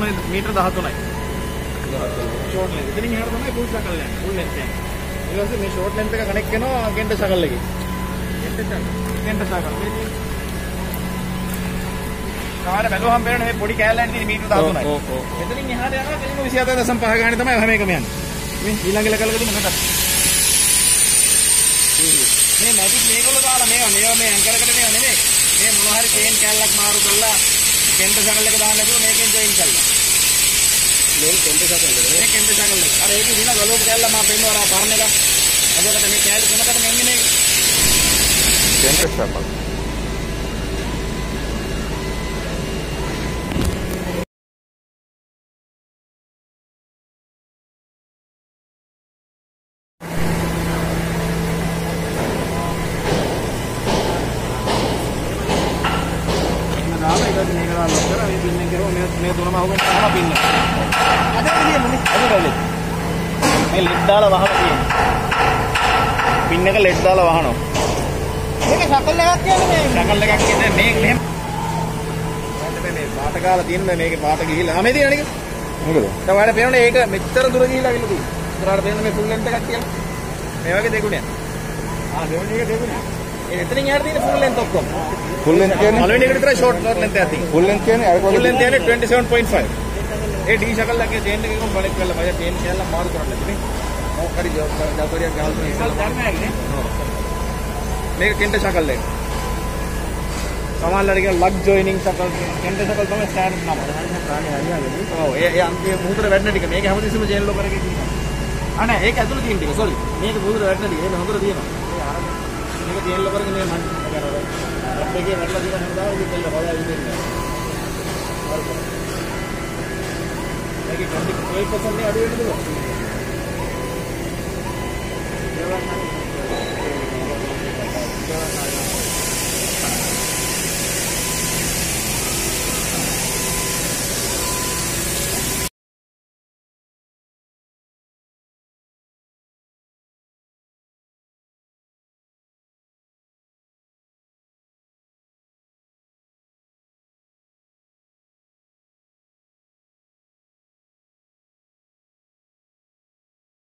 13 metre 13යි. Short length. ඉතින් එහාට තමයි ෆුල් සකල් යන්නේ. ෆුල් ලෙන්ත් යන්නේ. ඊට පස්සේ මේ ෂෝට් ලෙන්ත් එක කනෙක්ට් කරනවා ගෙන්ඩ සකල් එකේ. ගෙන්ඩ සකල්. ගෙන්ඩ සකල්. කාර බැලුවහම පේන මේ පොඩි කෑල්ලක් තියෙන මීටර 13යි. ඔව්, ඔව්, ඔව්. එතනින් එහාට යනවා කෙලින්ම 27.5 ගානේ තමයි හැම එකම යන්නේ. මේ ඊළඟ ලකලකදී මොකටද? මේ මැජික් මේගොල්ලෝ දාලා මේවා මේවා මේ ඇන්කර් එකට මේවා නෙමෙයි. මේ මොන හරි චේන් කැල්ලක් මාරු කරලා කෙන්ට සකල් එක දාන්න නැතුව මේකෙන් ජොයින් කළා. මේක කෙන්ට සකල්ද? මේ කෙන්ට සකල් එක. අර ඒකේ දින ගලෝප කැල්ල මම පෙන්වනවා පරණ එක. එතකොට මේ කැල්ල තුනකට මෙන්නේ මේ කෙන්ට සකල්. ඊට පස්සේ මේක දාලා ලොක් කරලා මේ පින් එක කරුවා මේ මේ තුනම අහුවෙන්න තමයි පින් එක. අද එළියෙන්නේ අද රැලි. මේ ලෙඩ් දාලා වහලා තියෙන්නේ. පින් එක ලෙඩ් දාලා වහනවා. මේක සකල් එකක් කියන්නේ මේ සකල් එකක් කියන්නේ මේ මෙහෙම. මේ මේ පාට කාලා තියෙන මේකේ පාට ගිහිල්ලා. ආ මේ තියෙන නේද? මොකද? දැන් ඔයාලට පේනවනේ ඒක මෙච්චර දුර ගිහිල්ලා අවිල්ල තියෙන්නේ. ඉස්සරහට පේන මේ ෆුල් ලෙන්ත් එකක් කියලා. මේ වගේ දෙගුණයක්. ආ දෙවෙනි එක දෙගුණයක්. එතනින් එහාට තියෙන ෆුල් ලෙන්ත් ඔක්කොම. ෆුල් ලෙන්ත් කියන්නේ පළවෙනි එකට විතරයි ෂෝට් ලෙන්ත් එකක් තියෙන්නේ. ෆුල් ලෙන්ත් කියන්නේ අර ෆුල්? ලෙන්ත් යන්නේ 27.5. ඒ ඩී ෂකල් එකේ චේන් එකකම බලෙක් කරලා පස්සේ චේන් කැල්ල මාරු කරන්න ඉතින්. මොකක් හරි ජවරියක් ගහලා තියෙන ඉස්සෙල්ලා. මේක කෙන්ට ෂකල් එක. සමහරවල් කියන ලග් ජොයිනින් ෂකල් කෙන්ට ෂකල් තමයි ස්ටෑන්ඩඩ් නම. ප්‍රාණි හරියන්නේ ඔව් ඒ ඒ අන්තිම මුහුදට වැටෙන ටික මේක හැමතිස්සෙම චේන් ලොකර් එකේ තියෙනවා. ආ නෑ ඒක ඇතුළේ තියෙන ටික සෝරි. මේක මුහුදට වැටෙන ටික ඒක හොඳට තියෙනවා. මේක චේන් ලොකර් එකේ මේ මන් රබ් එකේ වැටලා තියෙන හැමදාම ඉතින් දෙන්න හොදා ඉන්නේ. මේකේ කන්ටි 12% අඩු වෙන්නද?